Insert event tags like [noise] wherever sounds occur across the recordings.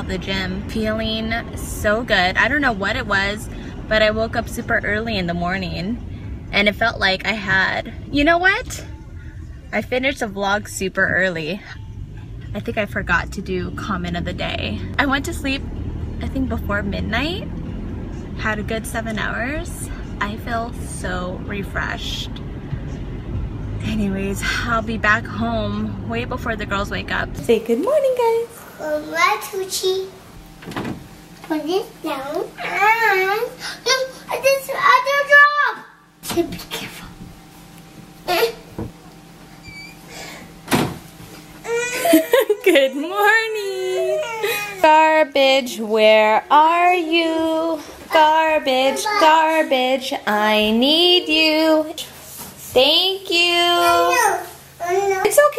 out the gym feeling so good. I don't know what it was, but I woke up super early in the morning and it felt like I had, you know what? I finished the vlog super early. I think I forgot to do comment of the day. I went to sleep, I think before midnight, had a good seven hours. I feel so refreshed. Anyways, I'll be back home way before the girls wake up. Say good morning, guys. Alright, Tucci. Put this down. And no, this other job. So be careful. [laughs] good morning. Garbage, where are you? Garbage, garbage, I need you. Thank you.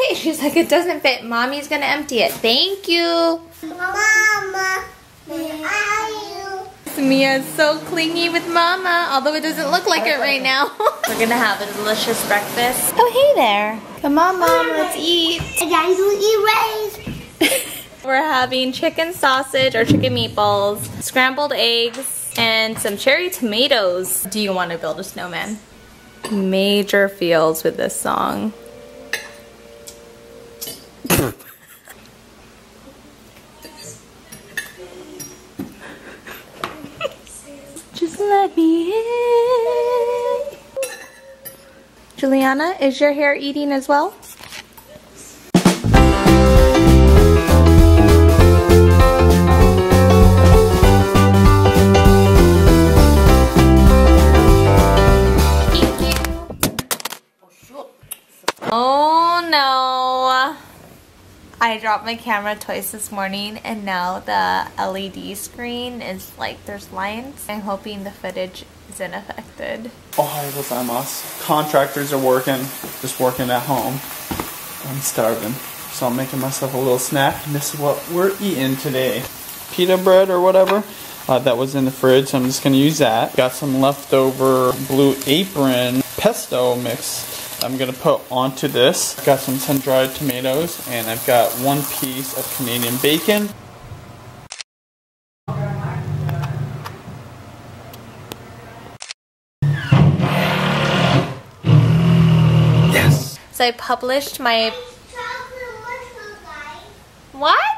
It's okay. She's like, it doesn't fit. Mommy's gonna empty it. Thank you. Mama, where are you? Miya's so clingy with Mama, although it doesn't look like it right now. [laughs] We're gonna have a delicious breakfast. Oh, hey there. Come on, Mom, let's eat. I gotta do erase. [laughs] We're having chicken sausage or chicken meatballs, scrambled eggs, and some cherry tomatoes. Do you want to build a snowman? Major feels with this song. Just me in. Julianna, is your hair eating as well? Oh no. I dropped my camera twice this morning and now the LED screen is like there's lines. I'm hoping the footage isn't affected. Ohayo gozaimasu. Contractors are working, just working at home. I'm starving. So I'm making myself a little snack and this is what we're eating today. Pita bread or whatever. Uh, that was in the fridge, so I'm just gonna use that. Got some leftover blue apron pesto mix I'm gonna put onto this. I've got some sun-dried tomatoes and I've got one piece of Canadian bacon. Yes! So I published my what?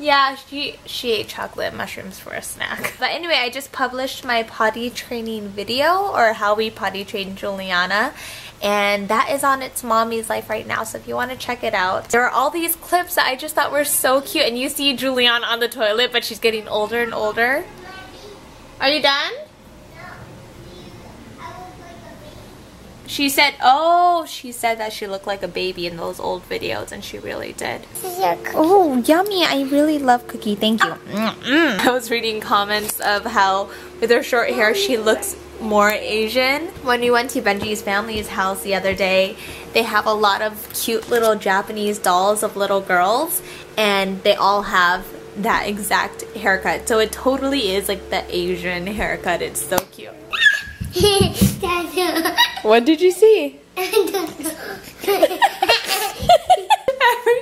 Yeah, she she ate chocolate mushrooms for a snack. [laughs] But anyway, I just published my potty training video or how we potty train Julianna and that is on its mommy's life right now so if you want to check it out there are all these clips that I just thought were so cute and you see Julianna on the toilet but she's getting older and older are you done? She said, oh, she said that she looked like a baby in those old videos, and she really did. Oh, yummy. I really love Cookie. Thank you. Mm -mm. I was reading comments of how with her short hair, she looks more Asian. When we went to Benji's family's house the other day, they have a lot of cute little Japanese dolls of little girls, and they all have that exact haircut. So it totally is like the Asian haircut. It's so cute. What did you see? [laughs] Every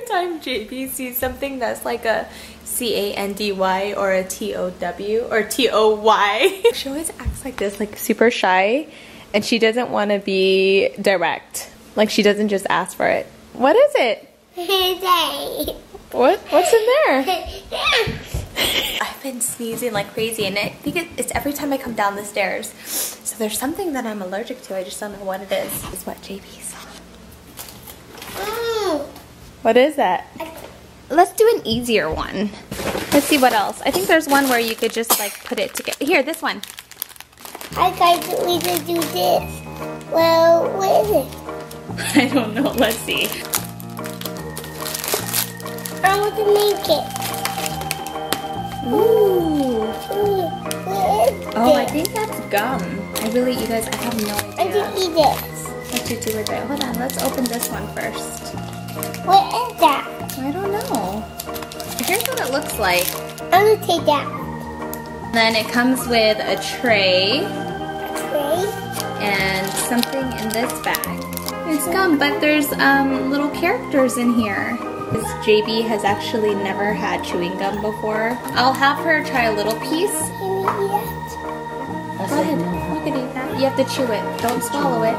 time JB sees something that's like a C-A-N-D-Y or a T-O-W or T-O-Y. [laughs] she always acts like this, like super shy and she doesn't want to be direct. Like she doesn't just ask for it. What is it? what? What's in there? [laughs] [laughs] I've been sneezing like crazy and I think it's every time I come down the stairs. So there's something that I'm allergic to. I just don't know what it is. It's what JB saw. Mm. What is that? Let's do an easier one. Let's see what else. I think there's one where you could just like put it together. Here, this one. I got to either do this. Well, what is it? [laughs] I don't know. Let's see. I want to make it. Ooh. Oh, I think that's gum. I really, you guys, I have no I idea can eat this. what to do with it. Hold on, let's open this one first. What is that? I don't know. Here's what it looks like. I'm gonna take that. Then it comes with a tray Tray. and something in this bag. It's gum, but there's um, little characters in here. This JB has actually never had chewing gum before. I'll have her try a little piece. Can we eat it? Go ahead, you can eat that. You have to chew it. Don't swallow it.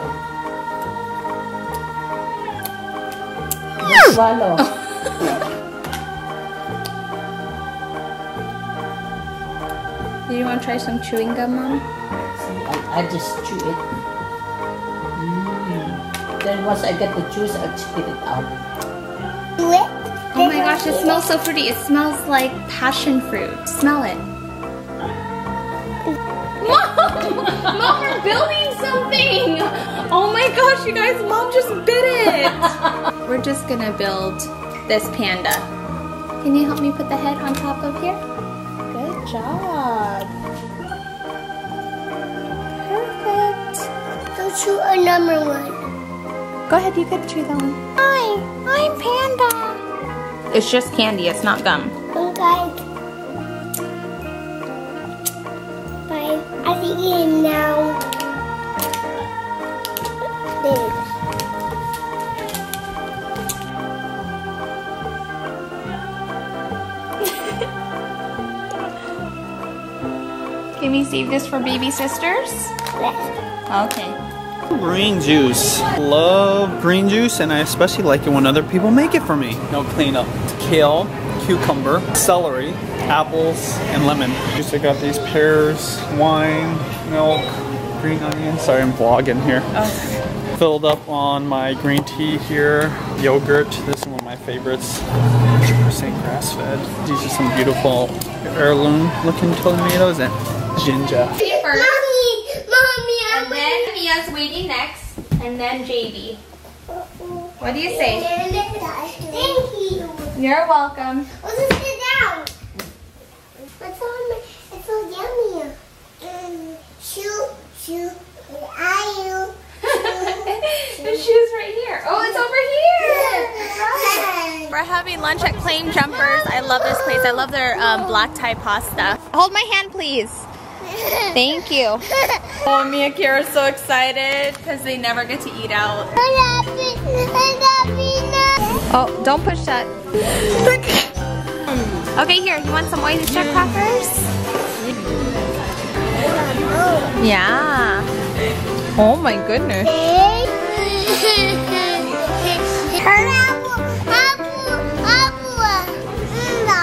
Swallow. [laughs] Do you want to try some chewing gum, Mom? I, I just chew it. Mm. Then once I get the juice, I'll spit it out. Do it? My gosh, it smells so fruity. It smells like passion fruit. Smell it. Mom! Mom, we're building something! Oh my gosh, you guys, Mom just bit it! we're just gonna build this panda. Can you help me put the head on top of here? Good job. Perfect. Go to number one. Go ahead, you could chew that one. Hi, I'm Panda. It's just candy, it's not gum. Oh, guys. Bye. I think it now. There. [laughs] Can we save this for baby sisters? Yes. Okay. Green juice. Love green juice, and I especially like it when other people make it for me. No cleanup. Kale, cucumber, celery, apples, and lemon. Juice, I got these pears, wine, milk, green onions. Sorry, I'm vlogging here. Oh. Filled up on my green tea here, yogurt. This is one of my favorites. 100% grass fed. These are some beautiful heirloom looking tomatoes and ginger. First. Mommy, mommy, I'm And then Miya's waiting next, and then JB. What do you say? Thank you. You're welcome. [laughs] Let's sit down. On my, it's so yummy. Mm, shoo, shoo, where are you? the shoe's right here. Oh, it's over here. We're having lunch at Claim Jumpers. I love this place. I love their um, black tie pasta. Hold my hand, please. Thank you. Oh, Miya and Keira's so excited because they never get to eat out. Oh, don't push that. Okay, here. You want some oyster crackers? Yeah. Oh my goodness.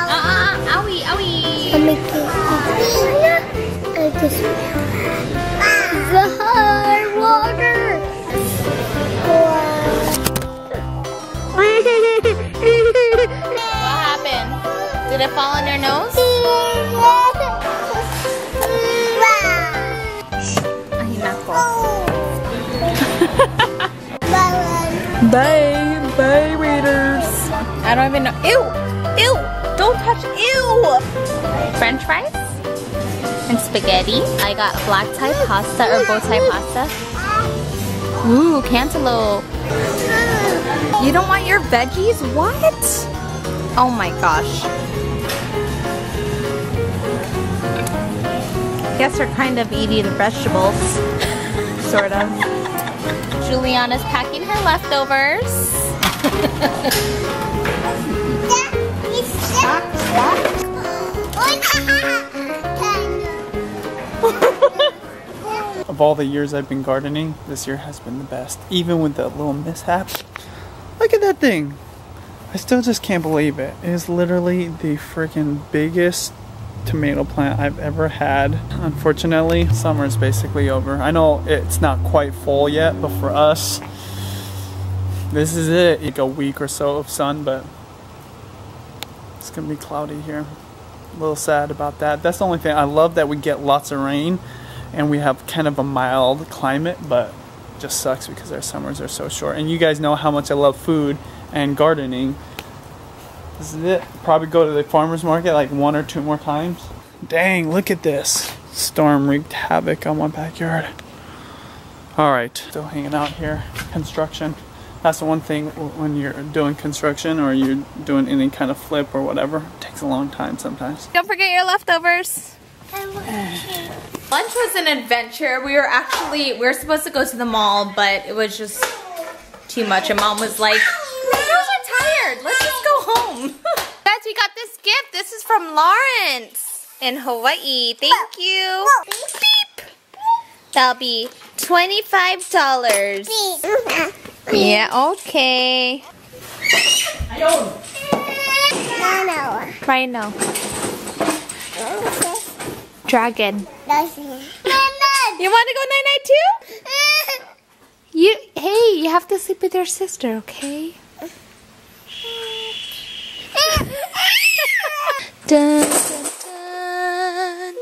Uh, uh, owie, owie. The hard water. What happened? Did it fall on your nose? Bye, bye, readers. I don't even know. Ew, ew, don't touch, ew. French fries and spaghetti. I got black tie pasta or bow tie pasta. Ooh, cantaloupe. You don't want your veggies? What? Oh my gosh. Guess we're kind of eating vegetables. [laughs] sort of. Julianna's packing her leftovers. [laughs] [laughs] Of all the years I've been gardening, this year has been the best. Even with the little mishap. Look at that thing. I still just can't believe it. It is literally the freaking biggest tomato plant I've ever had. Unfortunately, summer is basically over. I know it's not quite full yet, but for us, this is it. Like a week or so of sun, but it's gonna be cloudy here. A little sad about that. That's the only thing. I love that we get lots of rain and we have kind of a mild climate, but just sucks because our summers are so short. And you guys know how much I love food and gardening. This is it. Probably go to the farmer's market like one or two more times. Dang, look at this. Storm wreaked havoc on my backyard. Alright, still hanging out here. Construction. That's the one thing when you're doing construction or you're doing any kind of flip or whatever. It takes a long time sometimes. Don't forget your leftovers. I want to Lunch was an adventure. We were actually, we were supposed to go to the mall, but it was just too much. And mom was like, girls are tired. Let's just go home. [laughs] Guys, we got this gift. This is from Lawrence in Hawaii. Thank you. Beep. That'll be $25. Yeah, okay. No, no. Rhino. Oh. Dragon. You want to go night-night too? [laughs] You, hey, you have to sleep with your sister, okay? [laughs] dun, dun, dun,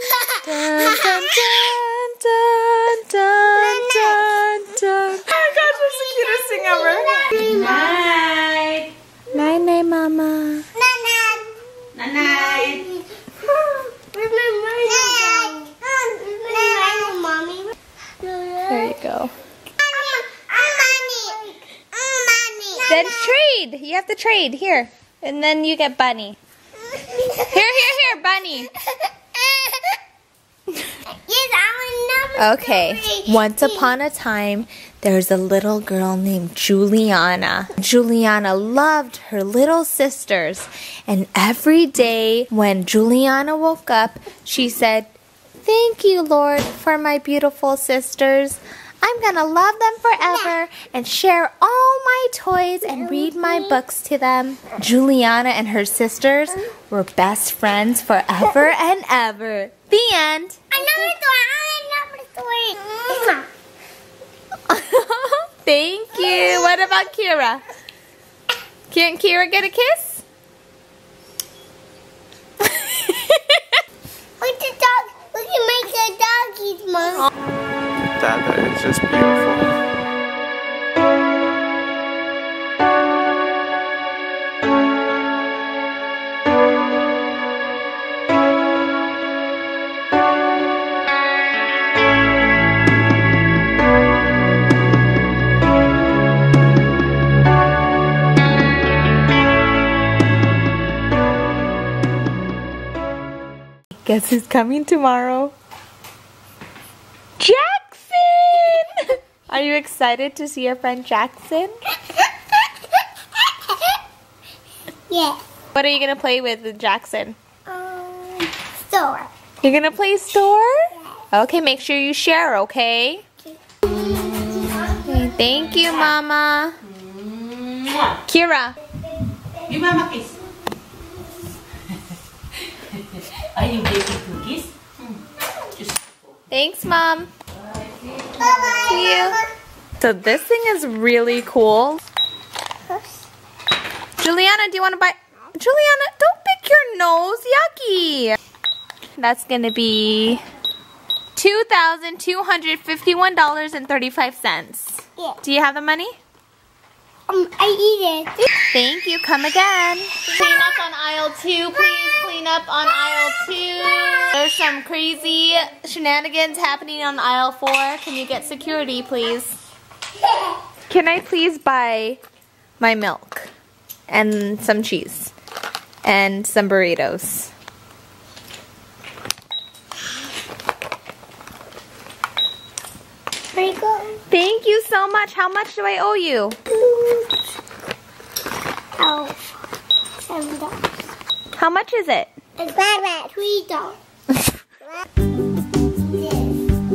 dun, dun, dun, dun, dun, dun. Oh my gosh, that's the cutest thing ever. Night. Night, night, mama. Nana. Night. There you go. Money. Money. Then trade. You have to trade here, and then you get bunny. Here, here, here, bunny. Yes, I will never Okay. Once upon a time, there's a little girl named Julianna. Julianna loved her little sisters, and every day when Julianna woke up, she said, Thank you, Lord, for my beautiful sisters. I'm gonna love them forever and share all my toys and read my mm-hmm. books to them. Julianna and her sisters mm-hmm. were best friends forever [laughs] and ever. The end. Another story. Another story. [laughs] Thank you. What about Keira? Can't Keira get a kiss? [laughs] Look the dog. We can make the doggies, Mom. That, just beautiful. Guess who's coming tomorrow? Jackson! Are you excited to see your friend Jackson? yeah. What are you gonna play with with Jackson? Um, store. You're gonna play store? Okay, make sure you share, okay? Okay, Thank you, Mama. Mwah. Keira. Give mama kiss. [laughs] Are you baking cookies? Hmm. Just Thanks, Mom. See you. So this thing is really cool. Julianna, do you want to buy? Julianna, don't pick your nose. Yucky. That's going to be $2,251.35. Yeah. Do you have the money? Um, I eat it. Thank you. Come again. Clean up on aisle two, please. Clean up on aisle two. There's some crazy shenanigans happening on aisle four. Can you get security, please? Can I please buy my milk and some cheese and some burritos? Where you go? Thank you so much. How much do I owe you? Oh, seven dollars. How much is it? It's bad at three dollars.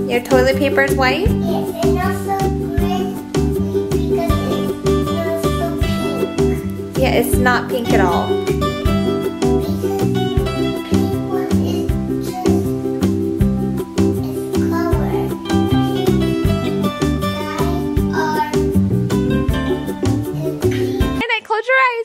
Your toilet paper is white? yes, and also green because it's not so pink. Yeah, it's not pink at all. right.